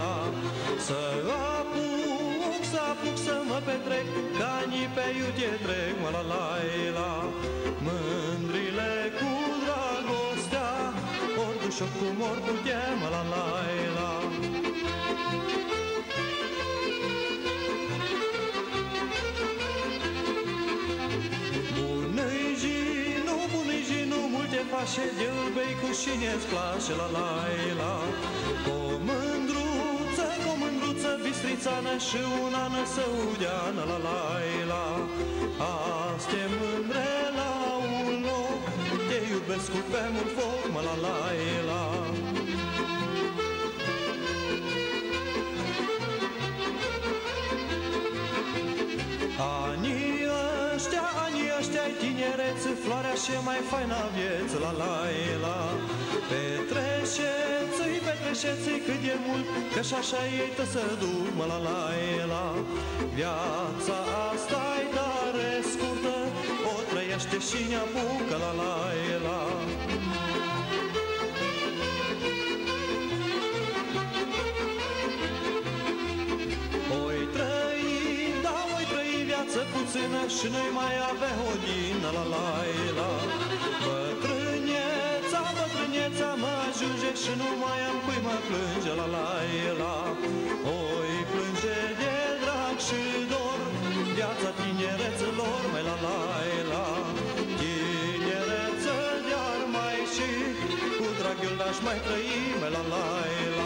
la Să apuc, să apuc să mă petrec Canii pe iute trec, ma la la Mândrile cu dragostea Ori cu șoc, cum ori cu chem, la la la face de bei cu cine-ți place la la la Cu mândruță, cu mândruță bistrițană și un an săudeană la la la Aste mândre la un loc, te iubesc cu pe mult foc, mă la la tinerețe, floarea și mai faina vieță, la la la. Petreceți-i, petreceți-i cât e mult, că și așa ei tă să duc, mă la la la. Viața asta-i tare scurtă, o trăiește și ne apucă, la la la și noi mai avem o dină la la la. Bătrâneța, bătrâneța mă ajunge și nu mai am cui mă plânge la la la. Oi plânge de drag și dor Viața tinerețelor mai la la la. Tinereță de-ar mai și Cu drag eu l-aș mai trăi mai la la la